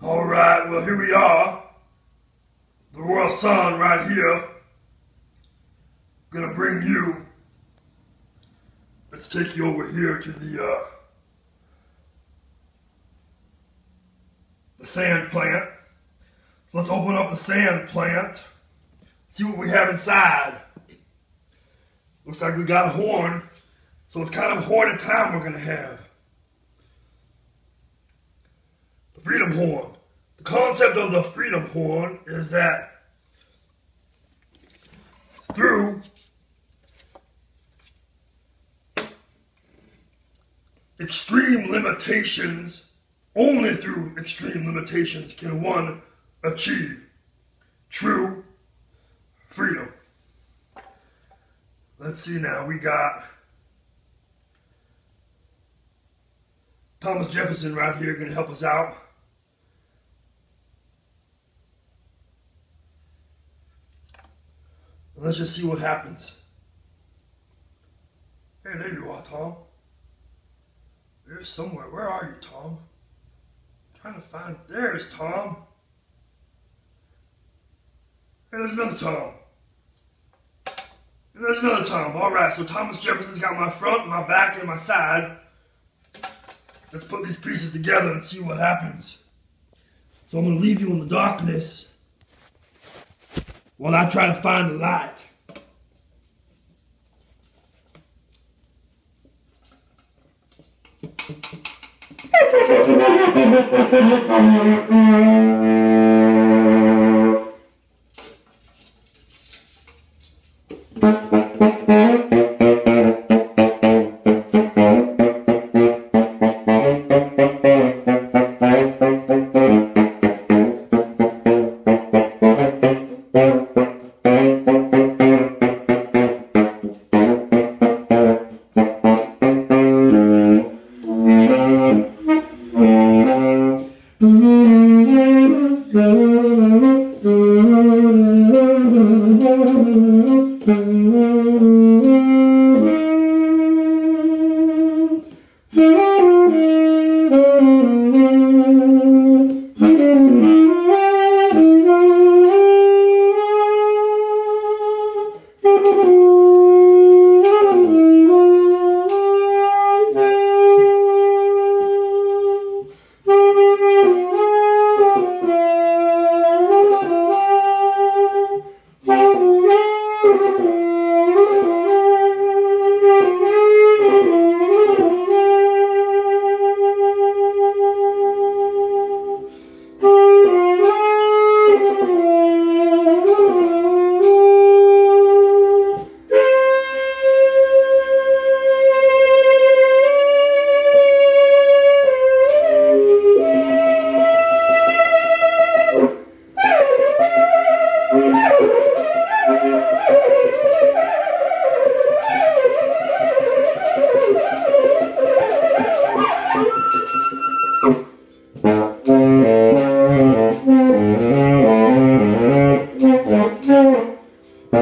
All right, well, here we are. The Royal Sun right here. Gonna bring you. Let's take you over here to the, uh, the sand plant. So let's open up the sand plant. See what we have inside. Looks like we got a horn. So it's kind of horny time we're gonna have. The Freedom Horn. The concept of the Freedom Horn is that through extreme limitations, only through extreme limitations can one achieve true freedom. Let's see now, we got Thomas Jefferson right here to help us out. Let's just see what happens. Hey, there you are, Tom. You're somewhere. Where are you, Tom? I'm trying to find. There's Tom. Hey, there's another Tom. And there's another Tom. All right, so Thomas Jefferson's got my front, my back, and my side. Let's put these pieces together and see what happens. So I'm going to leave you in the darkness while I try to find the light. Mm-hmm.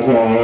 Wonderful.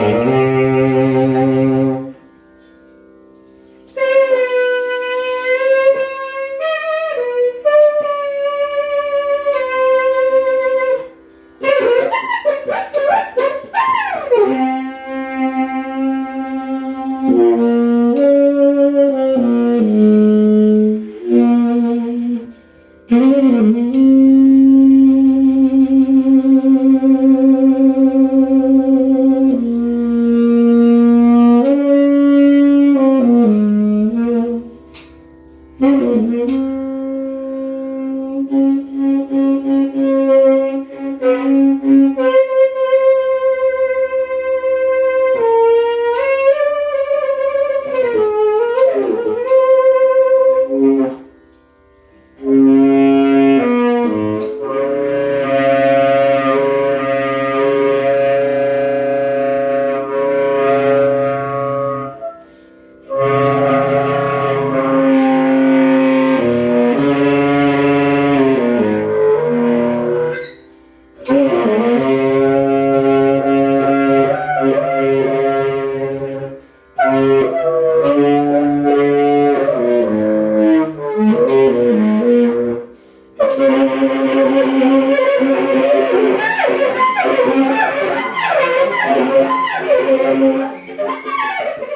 Thank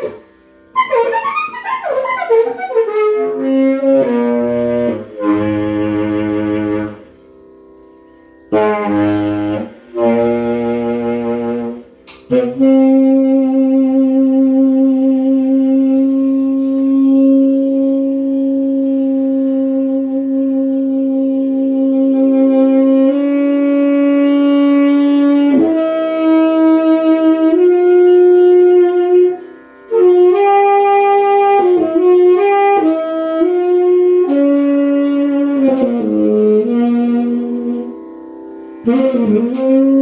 you. All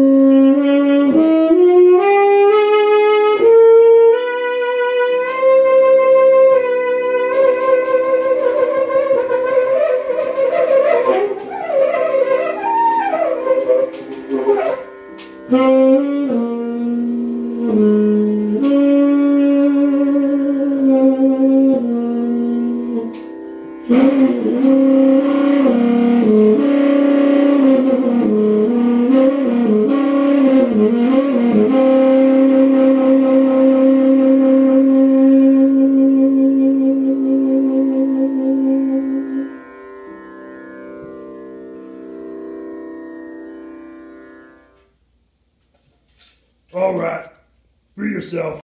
yourself.